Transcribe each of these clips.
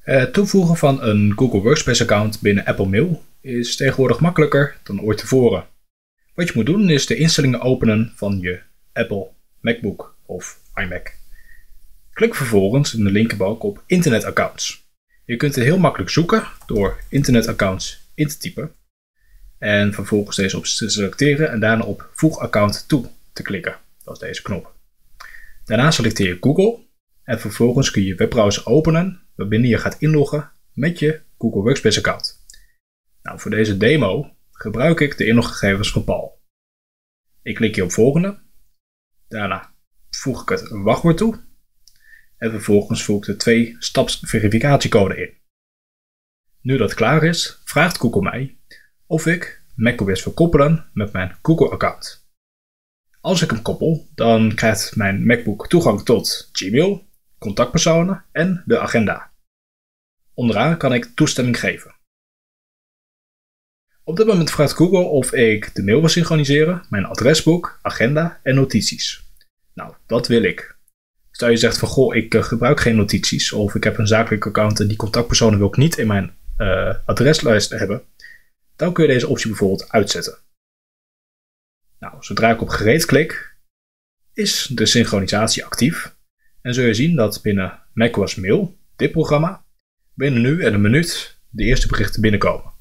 Het toevoegen van een Google Workspace account binnen Apple Mail is tegenwoordig makkelijker dan ooit tevoren. Wat je moet doen is de instellingen openen van je Apple MacBook of iMac. Klik vervolgens in de linkerbalk op internetaccounts. Je kunt het heel makkelijk zoeken door internetaccounts in te typen en vervolgens deze op te selecteren en daarna op voeg account toe te klikken. Dat is deze knop. Daarna selecteer je Google en vervolgens kun je je webbrowser openen waarbinnen je gaat inloggen met je Google Workspace account. Nou, voor deze demo gebruik ik de inloggegevens van Paul. Ik klik hier op volgende. Daarna voeg ik het wachtwoord toe. En vervolgens voeg ik de twee staps verificatiecode in. Nu dat klaar is, vraagt Google mij of ik macOS wil koppelen met mijn Google-account. Als ik hem koppel, dan krijgt mijn MacBook toegang tot Gmail, contactpersonen en de agenda. Onderaan kan ik toestemming geven. Op dit moment vraagt Google of ik de mail wil synchroniseren, mijn adresboek, agenda en notities. Nou, dat wil ik. Stel je zegt van goh, ik eh, gebruik geen notities of ik heb een zakelijk account en die contactpersonen wil ik niet in mijn uh, adreslijst hebben, dan kun je deze optie bijvoorbeeld uitzetten. Nou, zodra ik op gereed klik, is de synchronisatie actief en zul je zien dat binnen macOS Mail, dit programma, binnen nu en een minuut de eerste berichten binnenkomen.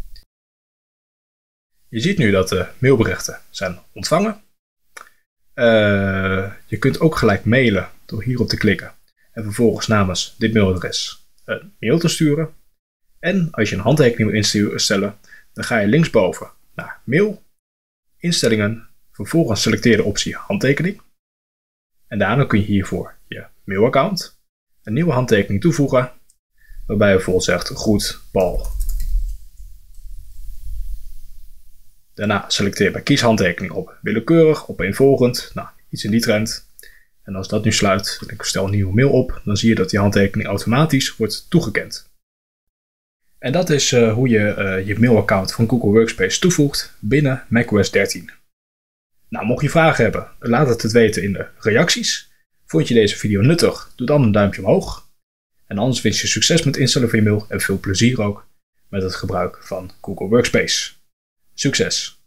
Je ziet nu dat de mailberichten zijn ontvangen. Uh, je kunt ook gelijk mailen door hierop te klikken en vervolgens namens dit mailadres een mail te sturen. En als je een handtekening wil instellen, dan ga je linksboven naar mail, instellingen, vervolgens selecteer de optie handtekening. En daarna kun je hiervoor je mailaccount, een nieuwe handtekening toevoegen, waarbij je bijvoorbeeld zegt goed Paul. Daarna selecteer bij kieshandtekening op willekeurig, opeenvolgend, nou iets in die trend. En als dat nu sluit en ik stel een nieuwe mail op, dan zie je dat die handtekening automatisch wordt toegekend. En dat is uh, hoe je uh, je mailaccount van Google Workspace toevoegt binnen macOS 13. Nou, mocht je vragen hebben, laat het het weten in de reacties. Vond je deze video nuttig? Doe dan een duimpje omhoog. En anders wens je succes met instellen van je mail en veel plezier ook met het gebruik van Google Workspace. Succes!